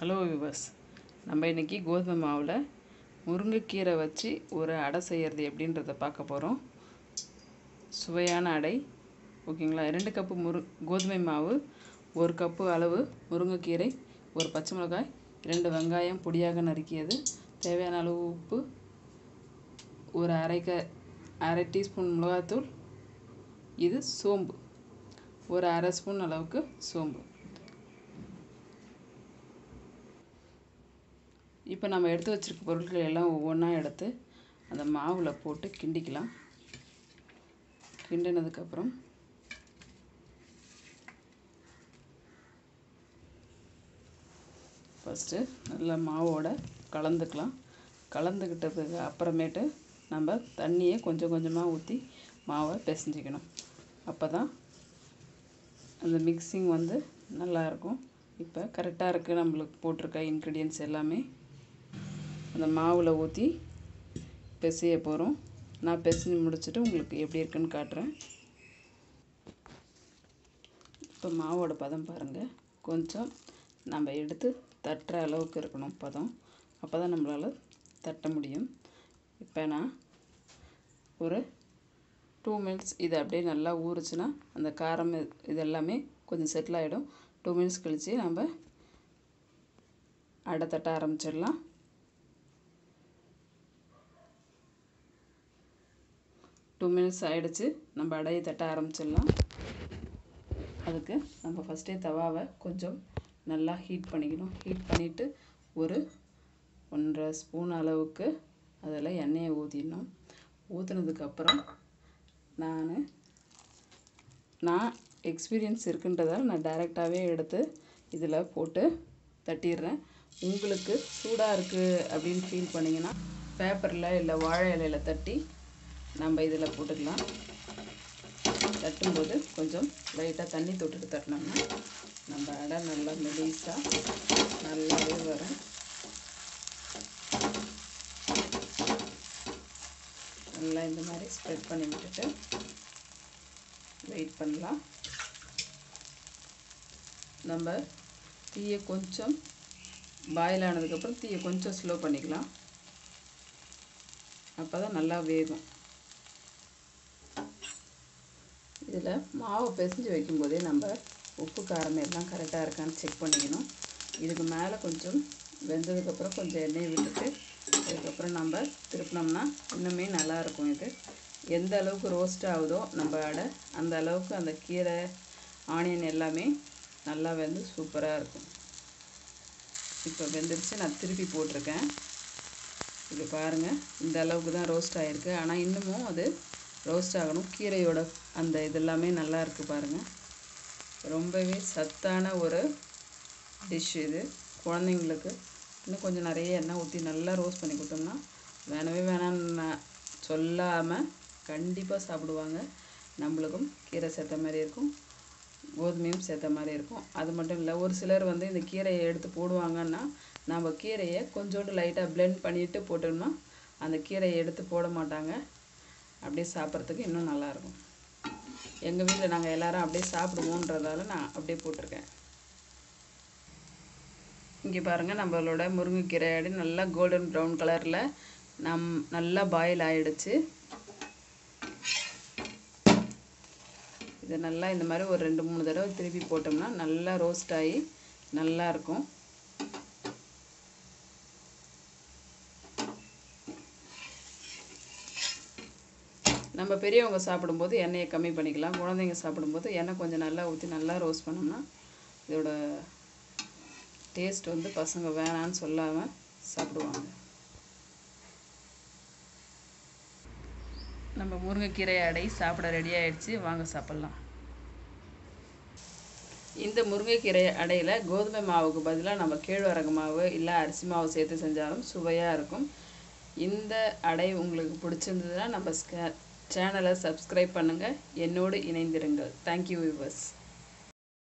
Hello viewers நம்ம இன்றைக்கி கோதுமை மாவில் முருங்கைக்கீரை வச்சு ஒரு அடை செய்கிறது எப்படின்றத பார்க்க போகிறோம் சுவையான அடை. ஓகேங்களா? ரெண்டு கப்பு முரு கோதுமை மாவு ஒரு கப்பு அளவு முருங்கைக்கீரை ஒரு பச்சை மிளகாய் ரெண்டு வெங்காயம் பொடியாக நறுக்கியது. தேவையான அளவு உப்பு ஒரு அரை க அரை டீஸ்பூன் மிளகாத்தூள் இது சோம்பு. ஒரு அரை ஸ்பூன் அளவுக்கு சோம்பு. இப்போ நம்ம எடுத்து வச்சிருக்க பொருட்கள் எல்லாம் ஒவ்வொன்றா எடுத்து அந்த மாவில் போட்டு கிண்டிக்கலாம். கிண்டினதுக்கப்புறம் ஃபஸ்ட்டு நல்லா மாவோட கலந்துக்கலாம். கலந்துக்கிட்டதுக்கு அப்புறமேட்டு நம்ம தண்ணியை கொஞ்சம் கொஞ்சமாக ஊற்றி மாவை பிசைஞ்சிக்கணும். அப்போ தான் அந்த மிக்சிங் வந்து நல்லாயிருக்கும் இப்போ கரெக்டாக இருக்குது நம்மளுக்கு போட்டிருக்க இன்க்ரீடியன்ஸ் எல்லாமே. அந்த மாவில் ஊற்றி பிசைய போகிறோம் நான் பிசைஞ்சு முடிச்சுட்டு உங்களுக்கு எப்படி இருக்குன்னு காட்டுறேன். இப்போ மாவோட பதம் பாருங்கள் கொஞ்சம் நம்ம எடுத்து தட்டுற அளவுக்கு இருக்கணும் பதம். அப்போ தான் நம்மளால் தட்ட முடியும். இப்போ நான் ஒரு டூ மினிட்ஸ் இது அப்படியே நல்லா ஊறுச்சுன்னா அந்த காரம் இது எல்லாமே கொஞ்சம் செட்டில் ஆகிடும் டூ மினிட்ஸ் கழித்து நம்ம அடை தட்ட ஆரம்பிச்சிடலாம். டூ மினிட்ஸ் ஆகிடுச்சு நம்ம அடையை தட்ட ஆரம்பிச்சிடலாம். அதுக்கு நம்ம ஃபஸ்ட்டே தவாவை கொஞ்சம் நல்லா ஹீட் பண்ணிக்கணும். ஹீட் பண்ணிவிட்டு ஒரு ஒன்றரை ஸ்பூன் அளவுக்கு அதில் எண்ணெயை ஊற்றிடணும் ஊற்றுனதுக்கப்புறம் நான் நான் எக்ஸ்பீரியன்ஸ் இருக்குன்றதால் நான் டைரெக்டாகவே எடுத்து இதில் போட்டு தட்டிடுறேன். உங்களுக்கு சூடாக இருக்குது அப்படின்னு ஃபீல் பண்ணிங்கன்னா பேப்பரில் இல்லை வாழை இலையில் தட்டி நம்ம இதில் போட்டுக்கலாம். தட்டும்போது கொஞ்சம் லைட்டாக தண்ணி தொட்டுட்டு தட்டினோம்னா நம்ம அடை நல்லா மெலிசாக நல்லாவே வரும். நல்லா இந்த மாதிரி ஸ்ப்ரெட் பண்ணி விட்டுட்டு வெயிட் பண்ணலாம். நம்ம தீயை கொஞ்சம் பாயில் ஆனதுக்கப்புறம் தீயை கொஞ்சம் ஸ்லோ பண்ணிக்கலாம். அப்போ தான் நல்லா வேகும். இதில் மாவு பிசைஞ்சு வைக்கும்போதே நம்ம உப்பு காரம் எல்லாம் கரெக்டாக இருக்கான்னு செக் பண்ணிக்கணும். இதுக்கு மேலே கொஞ்சம் வெந்ததுக்கப்புறம் கொஞ்சம் எண்ணெயை விட்டுட்டு அதுக்கப்புறம் நம்ம திருப்பினோம்னா இன்னுமே நல்லாயிருக்கும் இது. எந்த அளவுக்கு ரோஸ்ட் ஆகுதோ நம்ம அடை அந்த அளவுக்கு அந்த கீரை ஆனியன் எல்லாமே நல்லா வெந்து சூப்பராக இருக்கும். இப்போ வெந்துருச்சு நான் திருப்பி போட்டிருக்கேன். இது பாருங்கள் இந்த அளவுக்கு தான் ரோஸ்ட் ஆகிருக்கு ஆனால் இன்னமும் அது ரோஸ்ட் ஆகணும். கீரையோட அந்த இதெல்லாமே நல்லா இருக்குது பாருங்கள் ரொம்பவே சத்தான ஒரு டிஷ் இது. குழந்தைங்களுக்கு இன்னும் கொஞ்சம் நிறைய எண்ணெய் ஊற்றி நல்லா ரோஸ்ட் பண்ணி கொடுத்தோம்னா வேணவே வேணான்னு சொல்லாமல் கண்டிப்பாக சாப்பிடுவாங்க. நம்மளுக்கும் கீரை சேர்த்த மாதிரி இருக்கும். கோதுமையும் சேர்த்த மாதிரி இருக்கும். அது மட்டும் இல்லை ஒரு சிலர் வந்து இந்த கீரையை எடுத்து போடுவாங்கன்னா நம்ம கீரையை கொஞ்சோண்டு லைட்டாக பிளெண்ட் பண்ணிவிட்டு போட்டோம்னா அந்த கீரையை எடுத்து போட மாட்டாங்க. அப்படியே சாப்பிட்றதுக்கு இன்னும் நல்லாயிருக்கும். எங்கள் வீட்டில் நாங்கள் எல்லோரும் அப்படியே சாப்பிடுவோன்றதால நான் அப்படியே போட்டிருக்கேன். இங்கே பாருங்கள் நம்மளோட முருங்கைக்கீரை அடி நல்லா கோல்டன் ப்ரௌன் கலரில் நம் நல்லா பாயில் ஆகிடுச்சு இது நல்லா இந்த மாதிரி ஒரு ரெண்டு மூணு தடவை திருப்பி போட்டோம்னா நல்லா ரோஸ்ட் ஆகி நல்லாயிருக்கும். நம்ம பெரியவங்க சாப்பிடும்போது எண்ணெயை கம்மி பண்ணிக்கலாம். குழந்தைங்க சாப்பிடும்போது எண்ணெய் கொஞ்சம் நல்லா ஊற்றி நல்லா ரோஸ்ட் பண்ணோம்னா இதோட டேஸ்ட் வந்து பசங்க வேணான்னு சொல்லாமல் சாப்பிடுவாங்க. நம்ம முருங்கைக்கீரை அடை சாப்பிட ரெடி ஆகிடுச்சு வாங்க சாப்பிட்லாம். இந்த முருங்கைக்கீரை அடையில் கோதுமை மாவுக்கு பதிலாக நம்ம கேழ்வரகு மாவு இல்லை அரிசி மாவு சேர்த்து செஞ்சாலும் சுவையாக இருக்கும். இந்த அடை உங்களுக்கு பிடிச்சிருந்ததுன்னா நம்ம சேனலை சப்ஸ்கிரைப் பண்ணுங்கள் என்னோடு இணைந்திருங்கள். Thank you viewers